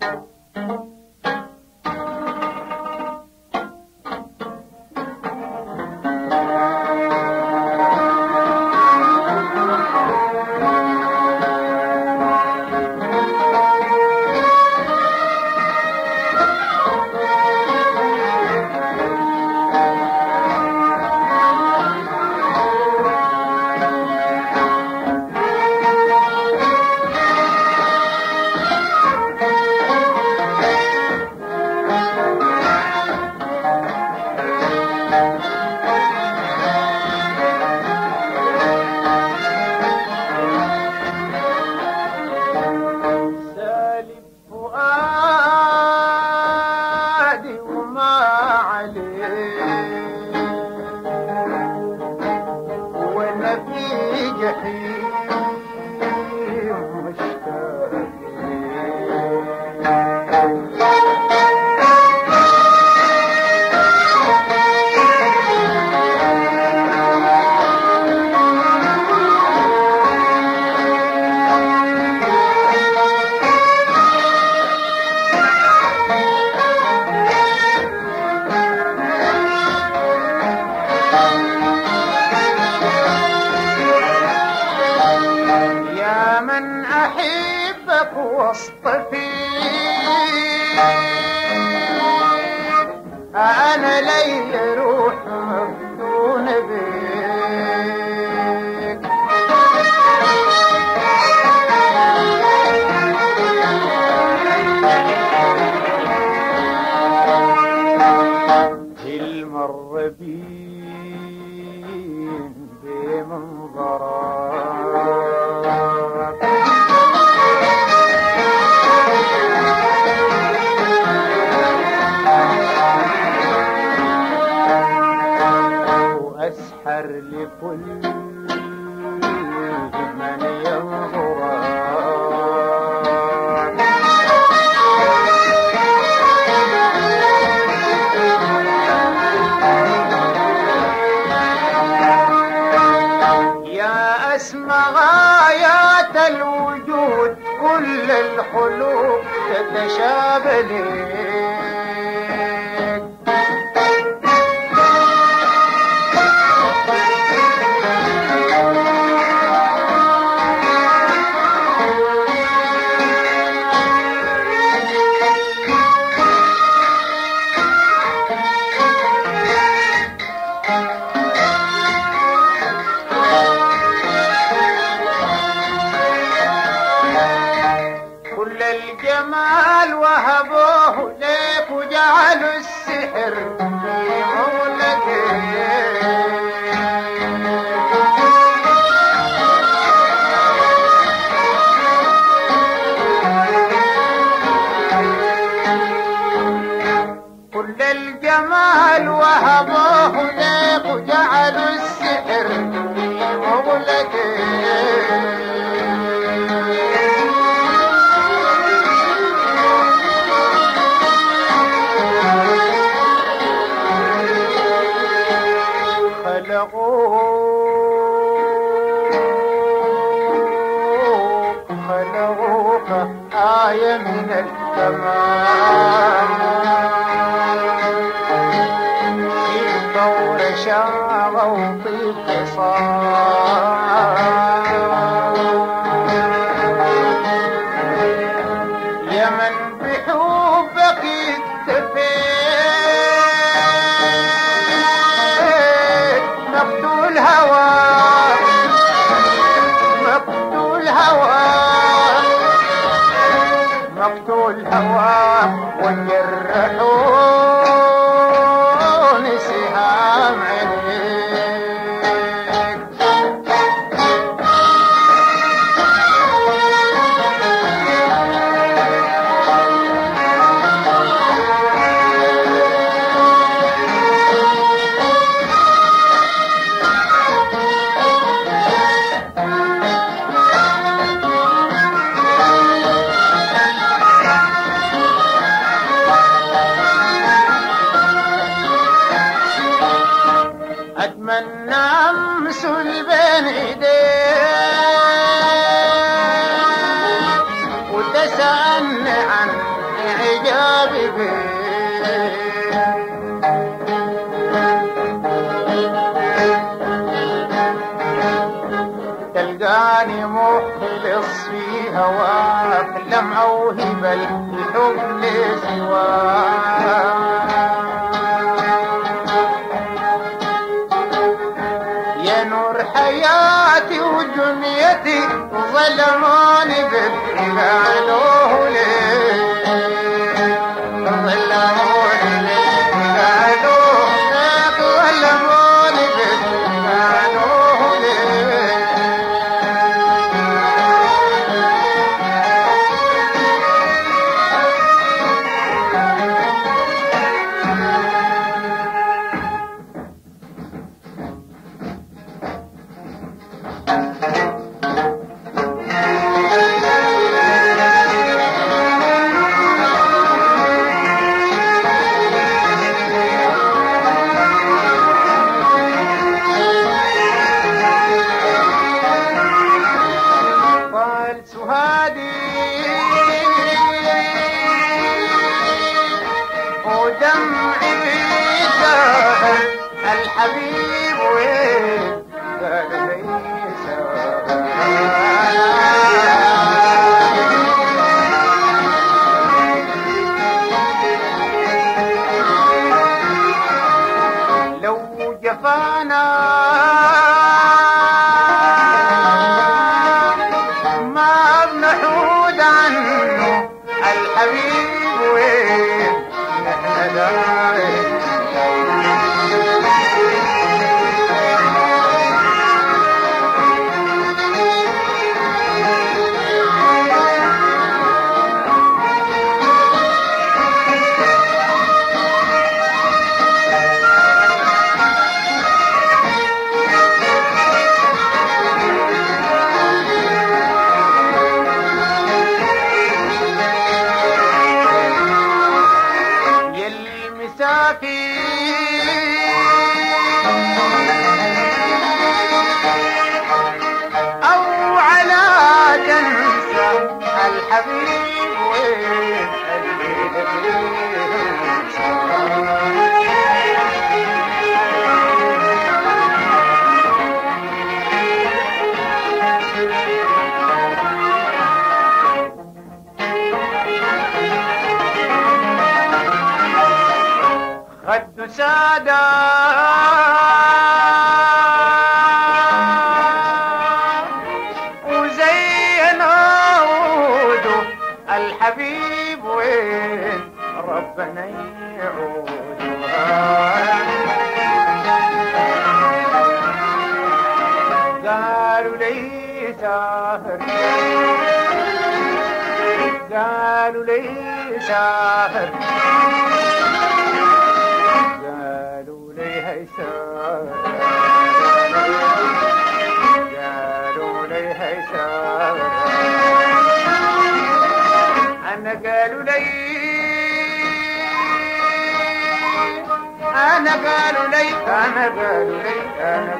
Música أحبك واصطفيك أنا ليل روح كل الوجود كل الحلول تتشابه. آية من الكمال في الطور شاروا في القصار يمن بحبك اكتفيت oh. من أمس بين إيديه وتسألني عن إعجابي به تلقاني مخلص في هواك لم أوهب الحب لسواك. niyetim جفانا خد سادة وزين عوده الحبيب وين ربنا يعود. قالوا لي سافر قالوا لي سافر قالوا لي أنا